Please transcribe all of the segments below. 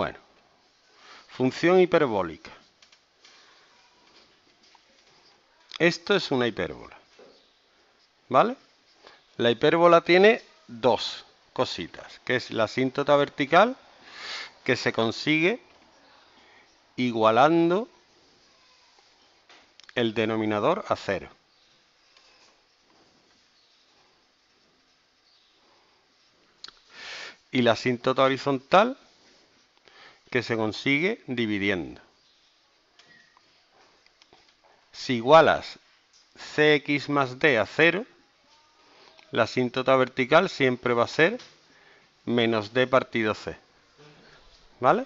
Bueno, función hiperbólica. Esto es una hipérbola. ¿Vale? La hipérbola tiene dos cositas, que es la asíntota vertical, que se consigue igualando el denominador a cero. Y la asíntota horizontal, que se consigue dividiendo. Si igualas cx más d a 0, la asíntota vertical siempre va a ser menos d partido c. ¿Vale?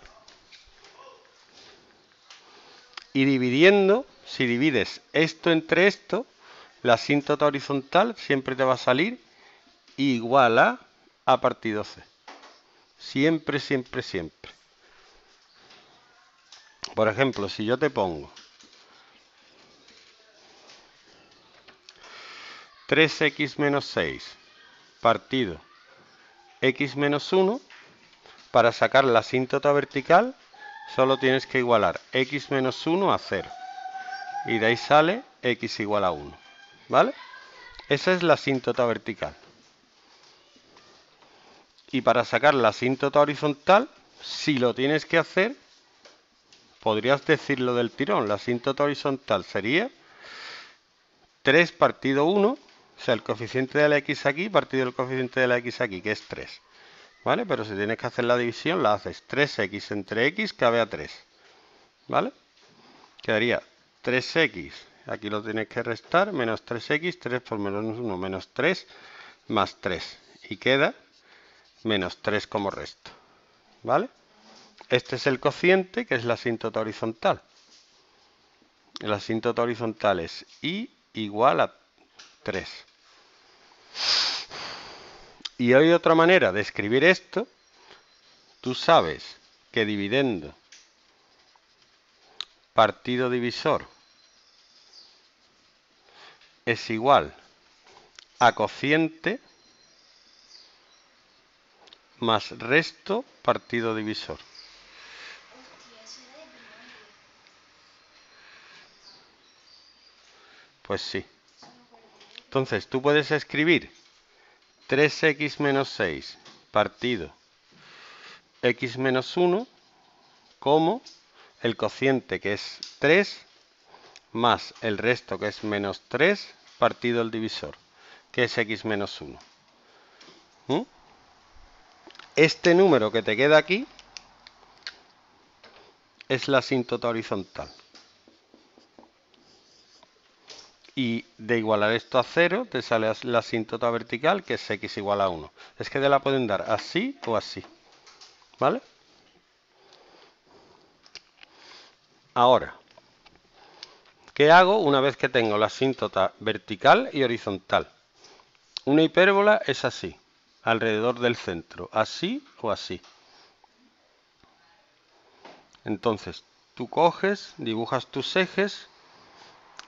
Y dividiendo, si divides esto entre esto, la asíntota horizontal siempre te va a salir igual a a partido c. Siempre, siempre, siempre. Por ejemplo, si yo te pongo 3x menos 6 partido x menos 1, para sacar la asíntota vertical solo tienes que igualar x menos 1 a 0. Y de ahí sale x igual a 1. ¿Vale? Esa es la asíntota vertical. Y para sacar la asíntota horizontal, si lo tienes que hacer, podrías decirlo del tirón. La asíntota horizontal sería 3 partido 1 o sea, el coeficiente de la x aquí partido del coeficiente de la x aquí, que es 3. ¿Vale? Pero si tienes que hacer la división, la haces 3x entre x cabe a 3. ¿Vale? Quedaría 3x, aquí lo tienes que restar, menos 3x, 3 por menos 1, menos 3, más 3. Y queda menos 3 como resto. ¿Vale? Este es el cociente, que es la asíntota horizontal. La asíntota horizontal es y igual a 3. Y hay otra manera de escribir esto. Tú sabes que dividendo partido divisor es igual a cociente más resto partido divisor. Pues sí. Entonces tú puedes escribir 3x menos 6 partido x menos 1 como el cociente que es 3 más el resto que es menos 3 partido el divisor que es x menos 1. ¿Mm? Este número que te queda aquí es la asíntota horizontal. Y de igualar esto a 0 te sale la asíntota vertical que es x igual a 1. Es que te la pueden dar así o así. ¿Vale? Ahora, ¿qué hago una vez que tengo la asíntota vertical y horizontal? Una hipérbola es así, alrededor del centro, así o así. Entonces, tú coges, dibujas tus ejes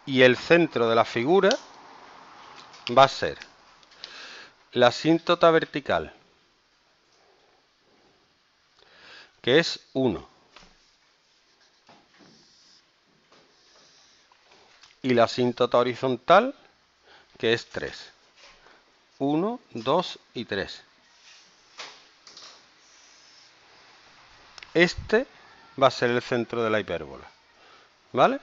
y el centro de la figura va a ser la asíntota vertical, que es 1. Y la asíntota horizontal, que es 3. 1, 2 y 3. Este va a ser el centro de la hipérbola. ¿Vale?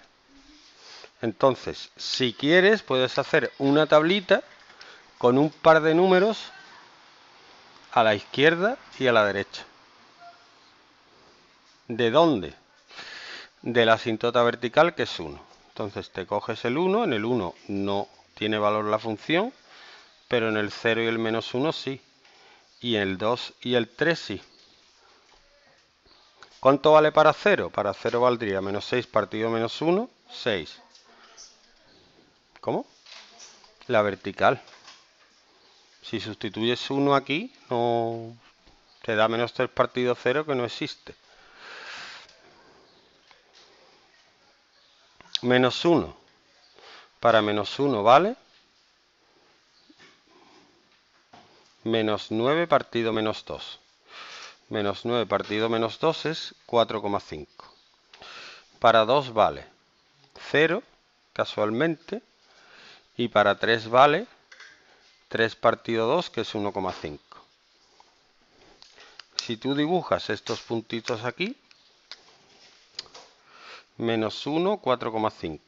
Entonces, si quieres, puedes hacer una tablita con un par de números a la izquierda y a la derecha. ¿De dónde? De la asintota vertical, que es 1. Entonces te coges el 1, en el 1 no tiene valor la función, pero en el 0 y el menos 1 sí. Y en el 2 y el 3 sí. ¿Cuánto vale para 0? Para 0 valdría menos 6 partido menos 1, 6. ¿Cómo? La vertical. Si sustituyes 1 aquí, no te da menos 3 partido 0 que no existe. Menos 1. Para menos 1 vale. Menos 9 partido menos 2. Menos 9 partido menos 2 es 4,5. Para 2 vale 0, casualmente. Y para 3 vale 3 partido 2, que es 1,5. Si tú dibujas estos puntitos aquí, menos 1, 4,5.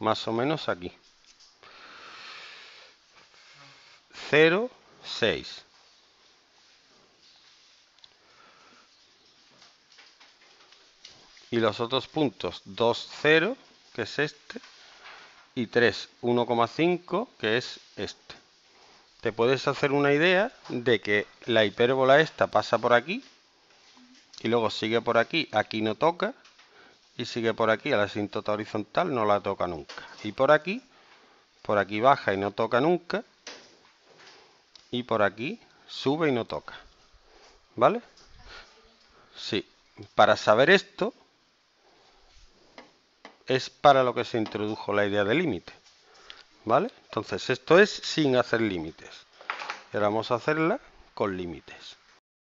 Más o menos aquí. 0, 6. Y los otros puntos 2, 0, que es este, y 3, 1,5, que es este. Te puedes hacer una idea de que la hipérbola esta pasa por aquí, y luego sigue por aquí, aquí no toca, y sigue por aquí a la asíntota horizontal, no la toca nunca. Y por aquí, por aquí baja y no toca nunca, y por aquí sube y no toca. ¿Vale? Sí. Para saber esto, es para lo que se introdujo la idea de límite. ¿Vale? Entonces, esto es sin hacer límites. Y ahora vamos a hacerla con límites.